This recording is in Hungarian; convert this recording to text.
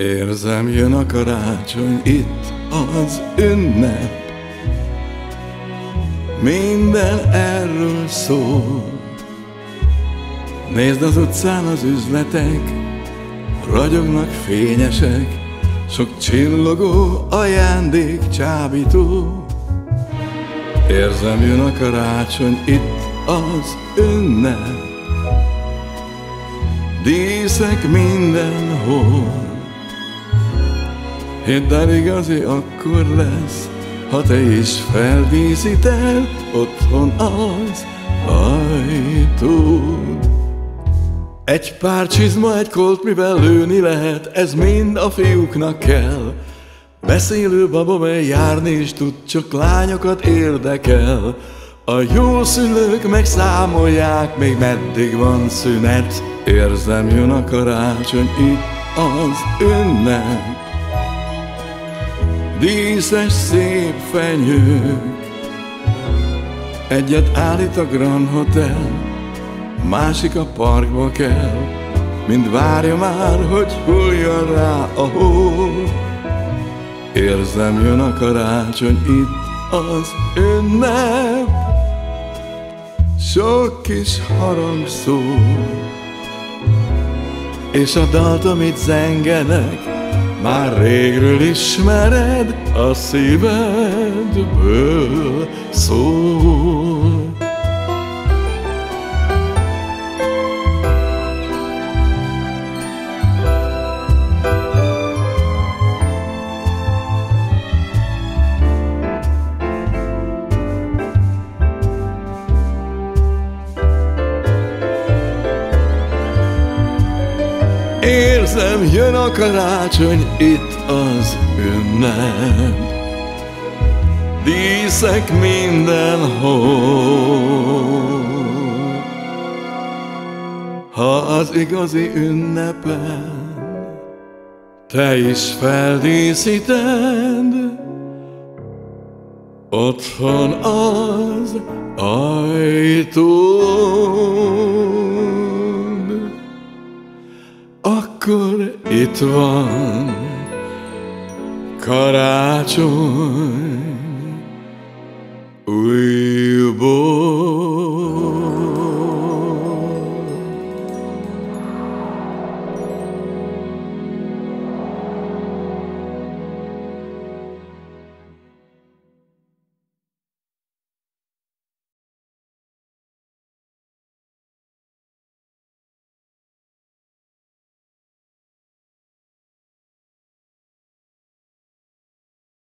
Érzem, jön a karácsony, itt az ünnep. Minden erről szól. Nézd az utcán az üzletek Ragyognak fényesek Sok csillogó ajándék csábító. Érzem, jön a karácsony, itt az ünnep. Díszek mindenhol Hidd el igazi akkor lesz, ha te is feldíszíted otthon az ajtód. Egy pár csizma, egy kolt, mivel lőni lehet, ez mind a fiúknak kell. Beszélő baba, mely járni is tud, csak lányokat érdekel. A jó szülők megszámolják, még meddig van szünet. Érzem, jön a karácsony, itt az ünnep. Díszes szép fenyők Egyet állít a Grand Hotel Másik a parkba kell. Mind várja már, hogy hulljon rá a hó. Érzem, jön a karácsony, itt az ünnep. Sok kis harang szól. És a dalt, amit zengenek már régről ismered, a szívedből szól. Érzem, jön a karácsony, itt az ünnep. Díszek mindenhol. Ha az igazi ünnepen te is feldíszíted, otthon az ajtó. Itt van karácsony újból.